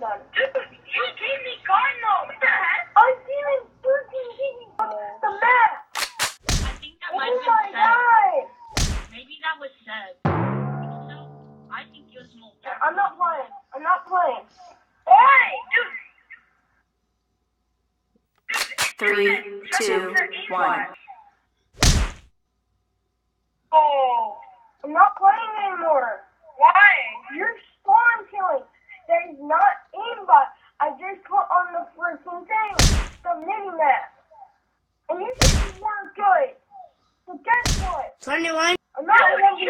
going on? Dude, you gave me Cardinal! What the heck? I didn't freaking give me the map! I think that might oh my God. Maybe that was Seb. So, I think you're small. I'm not playing. I'm not playing. Hey, dude! Three, two, one. Oh, I'm not playing anymore. Why? You're spawn killing. That is not I just put on the freaking thing, the mini map. And you think it weren't good. So guess what? 21. I'm not No, gonna